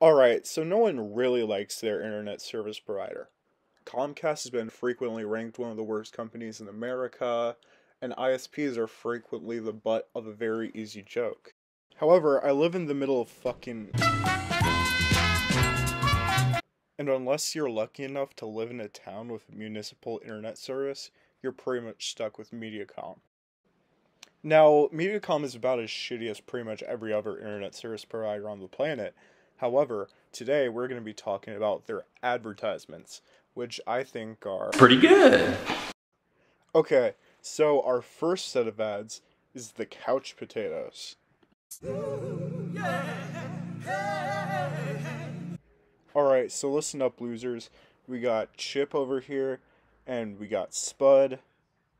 Alright, so no one really likes their internet service provider. Comcast has been frequently ranked one of the worst companies in America, and ISPs are frequently the butt of a very easy joke. However, I live in the middle of fucking. And unless you're lucky enough to live in a town with municipal internet service, you're pretty much stuck with Mediacom. Now, Mediacom is about as shitty as pretty much every other internet service provider on the planet. However, today we're going to be talking about their advertisements, which I think are pretty good. Okay, so our first set of ads is the couch potatoes. Alright, so listen up, losers. We got Chip over here, and we got Spud,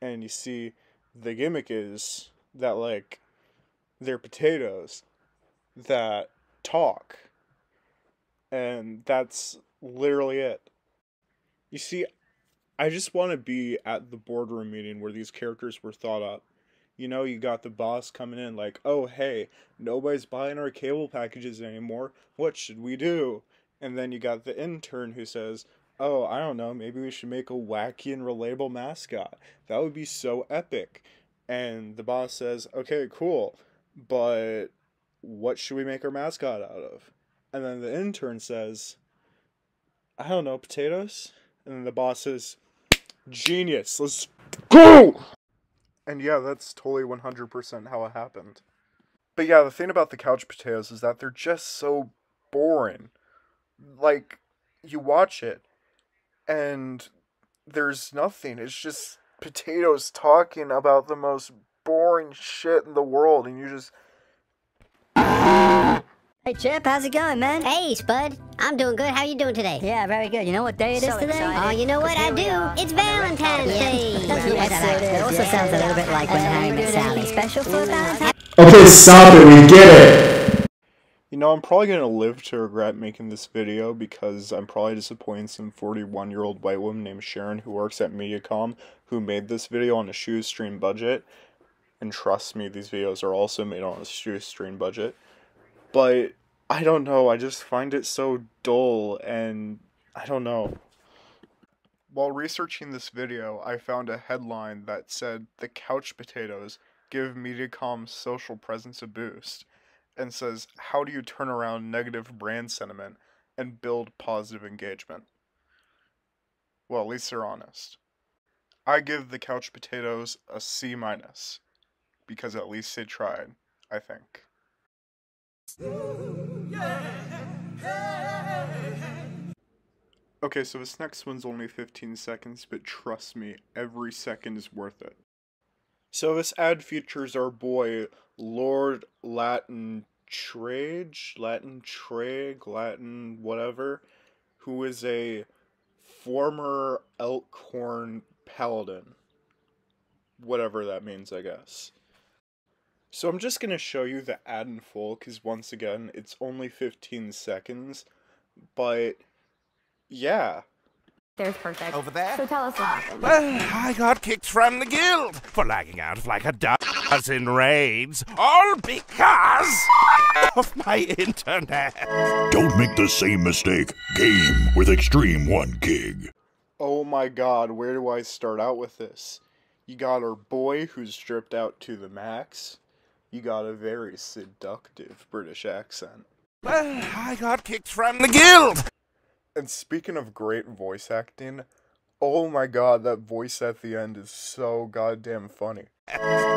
and you see, the gimmick is that, like, they're potatoes that talk. And that's literally it. You see, I just want to be at the boardroom meeting where these characters were thought up. You know, you got the boss coming in like, oh, hey, nobody's buying our cable packages anymore. What should we do? And then you got the intern who says, oh, I don't know, maybe we should make a wacky and relatable mascot. That would be so epic. And the boss says, okay, cool, but what should we make our mascot out of? And then the intern says, I don't know, potatoes? And then the boss says, genius, let's go! And yeah, that's totally 100% how it happened. But yeah, the thing about the couch potatoes is that they're just so boring. Like, you watch it, and there's nothing. It's just potatoes talking about the most boring shit in the world, and you just. Hey Chip, how's it going, man? Hey, Spud. I'm doing good. How are you doing today? Yeah, very good. You know what day it is So today? excited. Oh, you know what I do? It's Valentine's Day. Yes, it is. It also sounds a little bit like when Harry met Sally. Special for mm-hmm. Valentine's? Okay, stop it, we get it. You know, I'm probably gonna live to regret making this video because I'm probably disappointing some 41 year old white woman named Sharon who works at Mediacom who made this video on a shoestring budget. And trust me, these videos are also made on a shoestring budget. But I don't know, I just find it so dull and I don't know. While researching this video, I found a headline that said the couch potatoes give Mediacom's social presence a boost and says, How do you turn around negative brand sentiment and build positive engagement? Well, at least they're honest. I give the couch potatoes a C minus because at least they tried, I think. Okay, so this next one's only 15 seconds, but trust me, every second is worth it. So this ad features our boy Lord Latin Trage, Latin Trag, Latin whatever, who is a former Elkhorn paladin. Whatever that means, I guess. So I'm just gonna show you the ad in full, because once again, it's only 15 seconds, but yeah. There's perfect. Over there? So tell us what happened. Well, I got kicked from the guild for lagging out like a dozen raids, all because of my internet. Don't make the same mistake. Game with Extreme 1 Gig. Oh my god, where do I start out with this? You got our boy who's stripped out to the max. You got a very seductive British accent. Well, I got kicked from the guild. And speaking of great voice acting, oh my god, that voice at the end is so goddamn funny.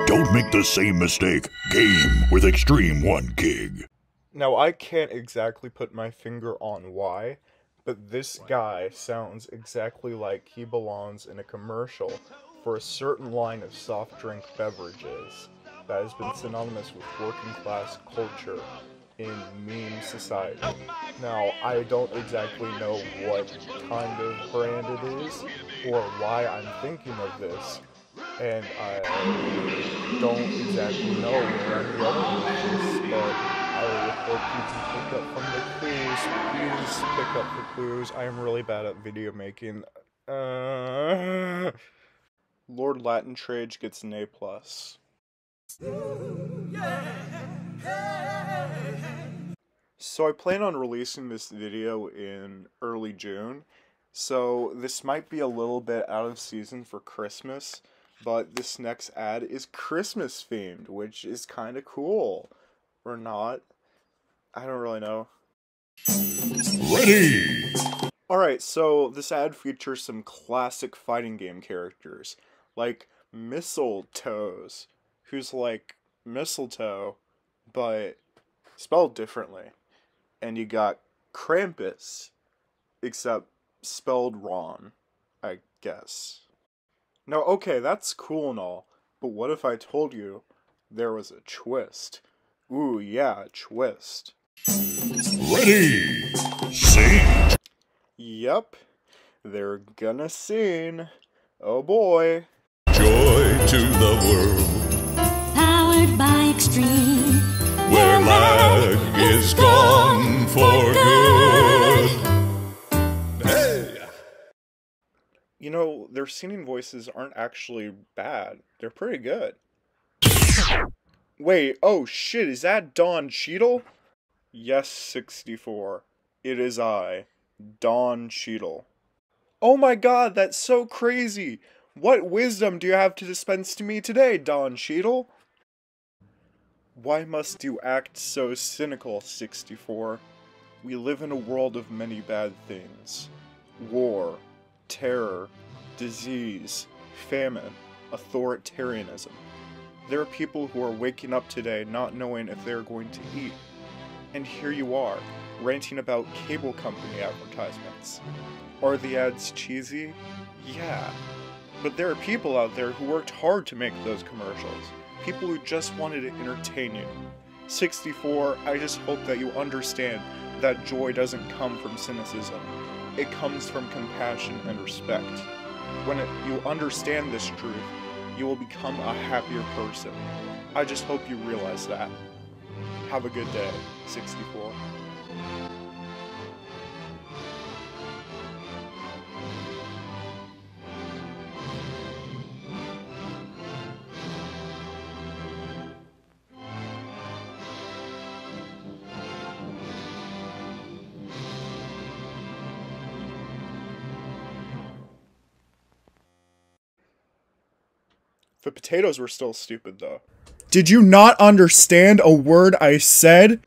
Don't make the same mistake. Game with Extreme 1 Gig. Now, I can't exactly put my finger on why, but this guy sounds exactly like he belongs in a commercial for a certain line of soft drink beverages that has been synonymous with working class culture in meme society. Now, I don't exactly know what kind of brand it is or why I'm thinking of this, and I don't exactly know where I'm going with this, but I hope you can pick up from the clues. Please pick up the clues. I am really bad at video making. Uh, Lord Latin Trage gets an A plus. So I plan on releasing this video in early June. So this might be a little bit out of season for Christmas, but this next ad is Christmas themed, which is kind of cool. Or not. I don't really know. Ready! Alright, so this ad features some classic fighting game characters, like Mistletoes, who's like mistletoe, but spelled differently. And you got Krampus, except spelled wrong, I guess. Now, okay, that's cool and all, but what if I told you there was a twist? Ooh, yeah, a twist. Ready! Sing! Yep, they're gonna sing. Oh boy. Joy to Extreme. where lag is gone for good. Hey! You know, their singing voices aren't actually bad. They're pretty good. Wait, oh shit, is that Don Cheadle? Yes, 64. It is I, Don Cheadle. Oh my god, that's so crazy! What wisdom do you have to dispense to me today, Don Cheadle? Why must you act so cynical, 64? We live in a world of many bad things war, terror, disease, famine, authoritarianism. There are people who are waking up today not knowing if they're going to eat. And here you are, ranting about cable company advertisements. Are the ads cheesy? Yeah. But there are people out there who worked hard to make those commercials. People who just wanted to entertain you. 64, I just hope that you understand that joy doesn't come from cynicism. It comes from compassion and respect. When it, you understand this truth, you will become a happier person. I just hope you realize that. Have a good day, 64. The potatoes were still stupid though. Did you not understand a word I said?